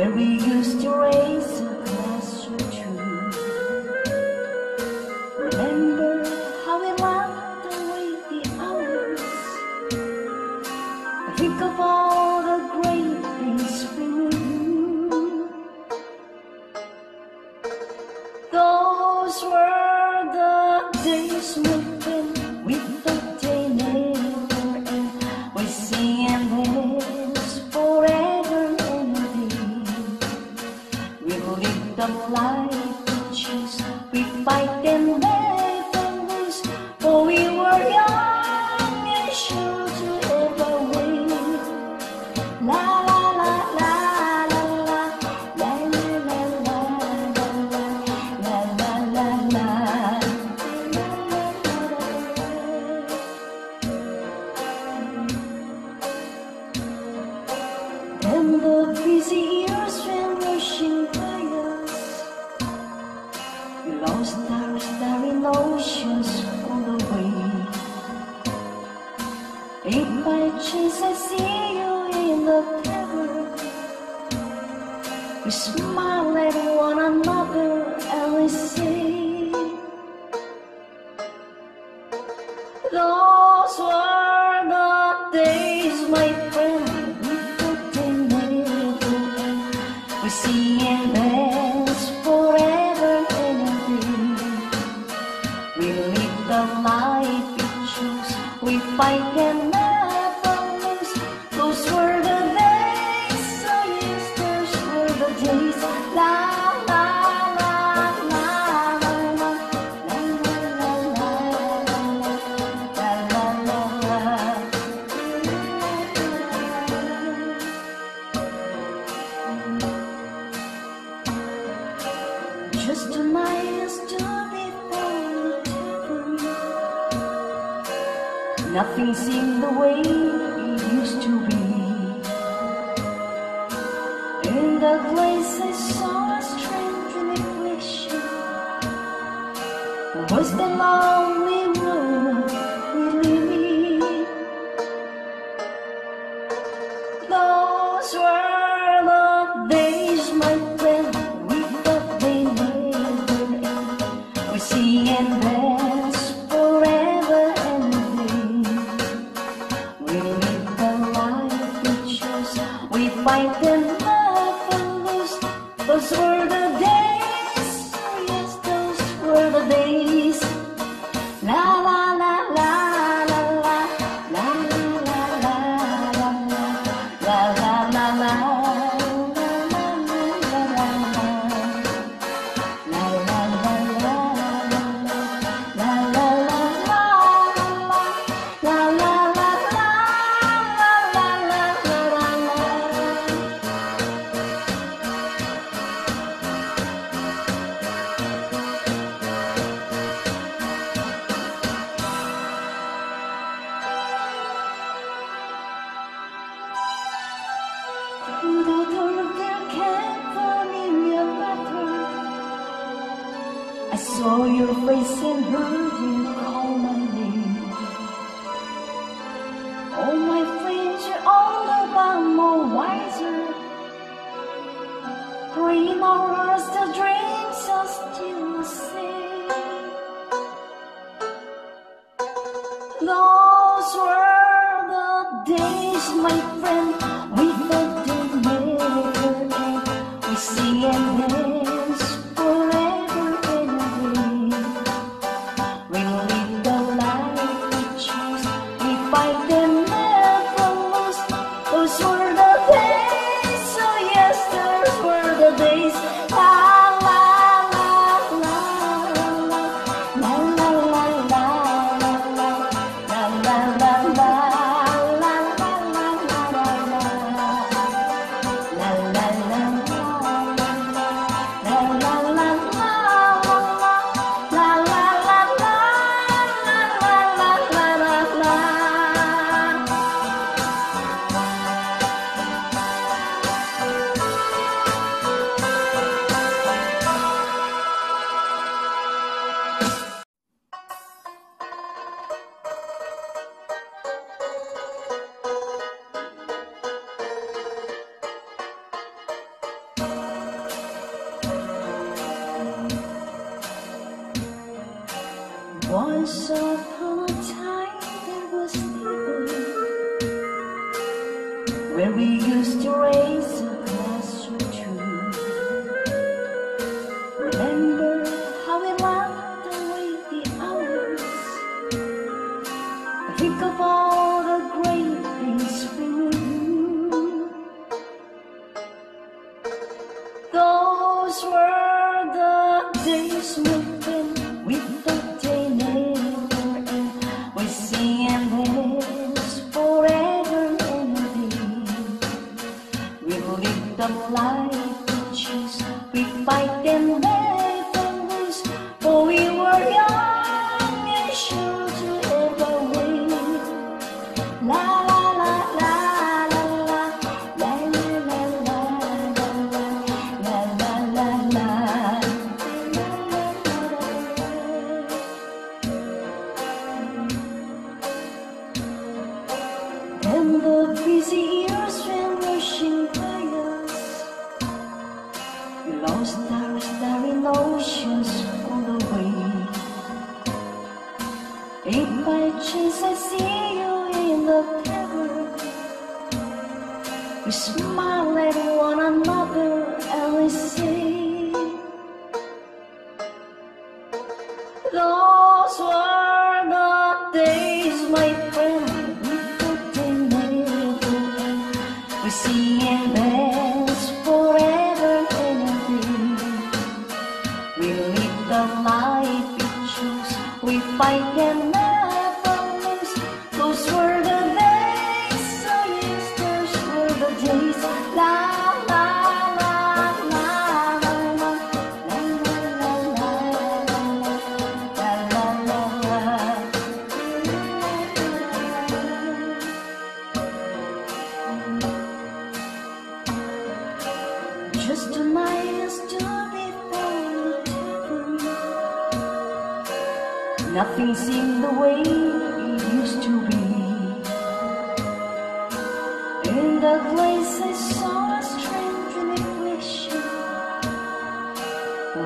where we used to raise a glass or two. Remember how we laughed away the hours. Think of all the great things we knew. Those were the days when We were young and sure to ever win. La la la chance I see you in the tavern, we smile at one another and we say, Those were the days, my friend, we never end. We sing and dance forever and day. We live the life we choose. We fight Nothing seemed the way it used to be. In the place I saw a strange reflection. Was the lonely room really me? Those were the days, my friend. We thought they never end. We sing and I saw your face and heard you call my name. All my friends are older but more wiser. Green our hearts, the dreams are still the same. Those were the days, my friend. We thought they never end. We sing and dance where we used to raise a glass or two. Remember how we laughed away the hours. Think of all the great things we knew. Those were the days when at one another and we say, Those were the days, my friend, we they never. We sing and dance forever and day. We live the life we choose. We fight and Nothing seemed the way it used to be. In the place I saw a strange reflection.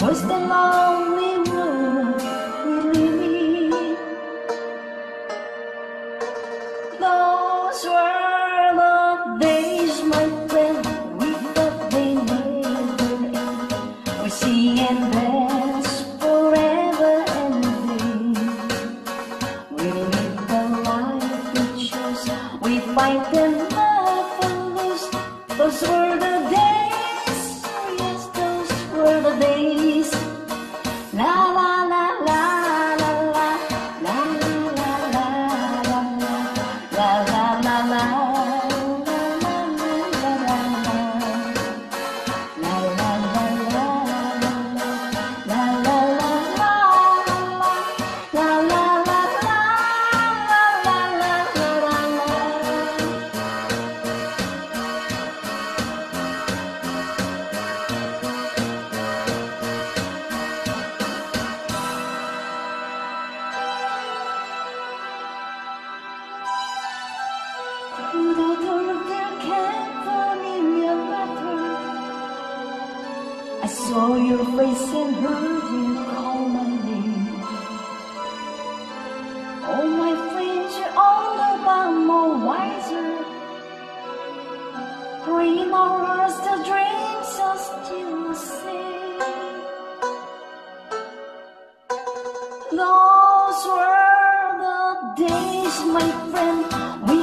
Was the lonely world really me? Those were the days, my friend. We thought they never end. We sing and I saw your face and heard you call my name. All my friends are older but more wiser. Green our hearts, the dreams are still the same. Those were the days, my friend. We